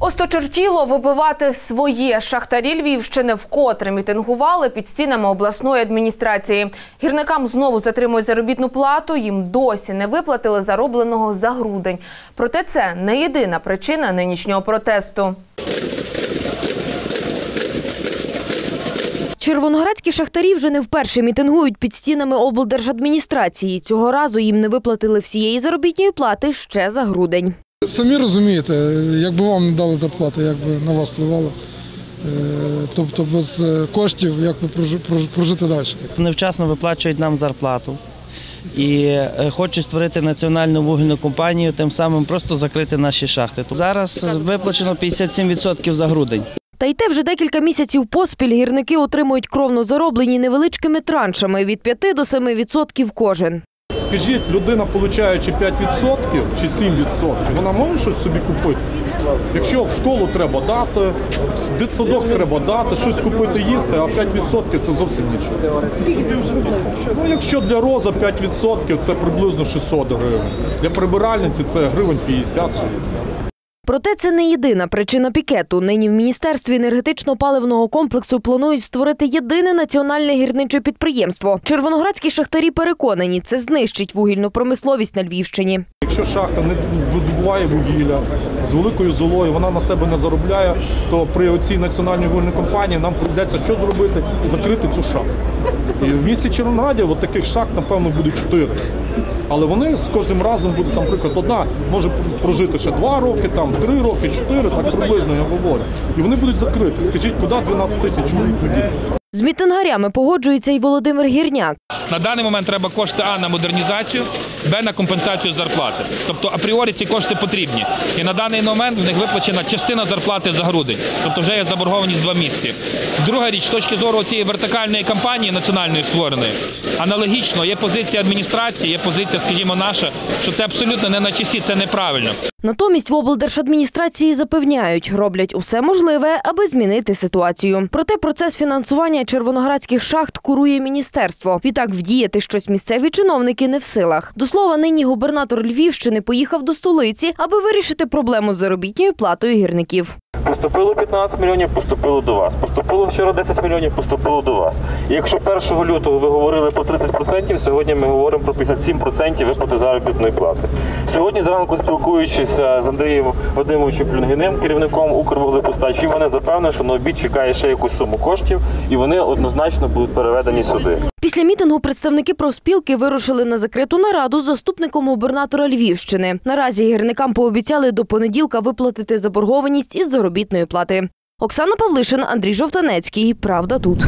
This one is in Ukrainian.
Осточертіло вибивати своє шахтарі Львівщини вкотре мітингували під стінами обласної адміністрації. Гірникам знову затримують заробітну плату. Їм досі не виплатили заробленого за грудень. Проте це не єдина причина нинішнього протесту. Червоноградські шахтарі вже не вперше мітингують під стінами облдержадміністрації. Цього разу їм не виплатили всієї заробітної плати ще за грудень. Самі розумієте, якби вам не дали зарплату, як би на вас впливало. Е, Тобто без е, коштів як би прожити далі. невчасно виплачують нам зарплату. І е, хочуть створити національну вугільну компанію, тим самим просто закрити наші шахти. Зараз виплачено 57% за грудень. Та й те вже декілька місяців поспіль гірники отримують кровно зароблені невеличкими траншами від 5 до 7 відсотків кожен. Скажіть, людина, получаючи 5% чи 7%, вона може щось собі купити? Якщо в школу треба дати, в дитсадок треба дати, щось купити їсти, а 5% це зовсім нічого. Ну, якщо для роза 5% це приблизно 600 гривень. Для прибиральниці це гривень 50-60. Проте це не єдина причина пікету. Нині в Міністерстві енергетично-паливного комплексу планують створити єдине національне гірниче підприємство. Червоноградські шахтарі переконані, це знищить вугільну промисловість на Львівщині. Якщо шахта не видобуває вугілля з великою золою, вона на себе не заробляє, то при цій національній вугільній компанії нам прийдеться що зробити? Закрити цю шахту. І в місті Червонограді от таких шахт, напевно, буде чотири. Але вони з кожним разом будуть, там, наприклад, одна може прожити ще два роки, там три роки, чотири, так приблизно я говорю. І вони будуть закриті. Скажіть, куди 12 тисяч чоловік тоді? З мітингарями погоджується і Володимир Гірняк. На даний момент треба кошти А на модернізацію, Б на компенсацію зарплати. Тобто апріорі ці кошти потрібні. І на даний момент в них виплачена частина зарплати за грудень. Тобто вже є заборгованість два місяці. Друга річ, з точки зору цієї вертикальної кампанії національної створеної, аналогічно є позиція адміністрації, є позиція, скажімо, наша, що це абсолютно не на часі, це неправильно. Натомість в облдержадміністрації запевняють, роблять усе можливе, аби змінити ситуацію. Проте процес фінансування червоноградських шахт курує міністерство. Відтак вдіяти щось місцеві чиновники не в силах. До слова, нині губернатор Львівщини поїхав до столиці, аби вирішити проблему з заробітньою платою гірників. Поступило 15 мільйонів, поступило до вас. Поступило вчора 10 мільйонів, поступило до вас. І якщо 1 лютого ви говорили про 30%, сьогодні ми говоримо про 57% виплати заробітної плати. Сьогодні зранку спілкуючись з Андрієм Вадимовичем Плюнгіним, керівником Укрвуглепостачі, він мене запевнив, що на обід чекає ще якусь суму коштів, і вони однозначно будуть переведені сюди. Після мітингу представники профспілки вирушили на закриту нараду з заступником губернатора Львівщини. Наразі гірникам пообіцяли до понеділка виплатити заборгованість із заробітної плати. Оксана Павлишин, Андрій Жовтанецький. Правда тут.